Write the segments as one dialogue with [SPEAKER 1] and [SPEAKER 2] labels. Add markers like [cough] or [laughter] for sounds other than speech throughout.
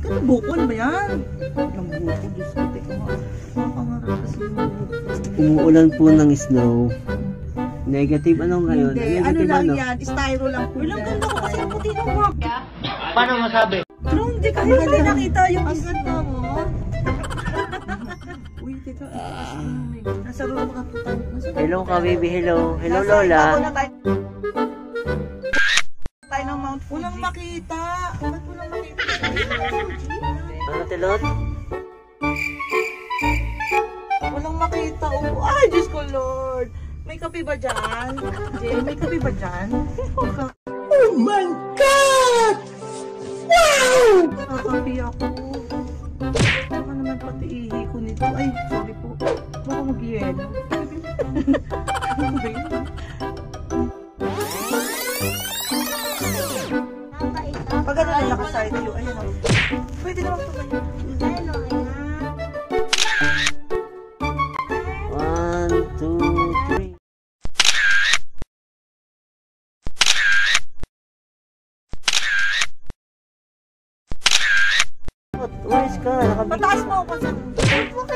[SPEAKER 1] bukol ba yan? Ng bukol, Diyos ko. Teka nga. Makapangarap kasi yung bukol.
[SPEAKER 2] Umuulan po ng snow. Negative ano ngayon?
[SPEAKER 1] Hindi, ano
[SPEAKER 2] Negative
[SPEAKER 1] lang
[SPEAKER 2] ano?
[SPEAKER 1] yan, styro lang po
[SPEAKER 3] Walang ganda ko kasi ang puti ng rock.
[SPEAKER 2] Paano masabi?
[SPEAKER 3] Pero hindi ka hindi ko nakita yung
[SPEAKER 1] Ang ganda mo. [laughs] Uy, teka, ito kasi yung may... Nasa room ka po tayo. Nasa
[SPEAKER 2] Hello ka baby, hello. Hello
[SPEAKER 1] Nasa
[SPEAKER 2] Lola.
[SPEAKER 1] ibabaw na. Tayo makita. Ba't walang makita?
[SPEAKER 2] Ano tilot?
[SPEAKER 1] Walang makita. Oh. Ay, Diyos ko, Lord. May kape ba dyan? Jay, may kape ba dyan? Oh my God! Wow! Nakakapi ako. Baka naman pati ihi ko nito. Ay, sorry po. Baka mag-yelo. Na nakaside view, ayun o. Pwede naman ito ganyan.
[SPEAKER 2] One, two, three. Umalis ka. Nakabig.
[SPEAKER 1] Pataas mo ako sa...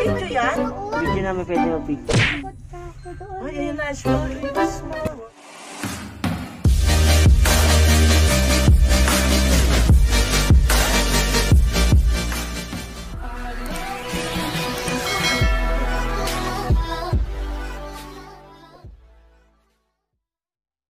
[SPEAKER 1] Video yan?
[SPEAKER 2] Video namin pwede mag-picture.
[SPEAKER 1] Ay, ayun na. Slow. Ayun na.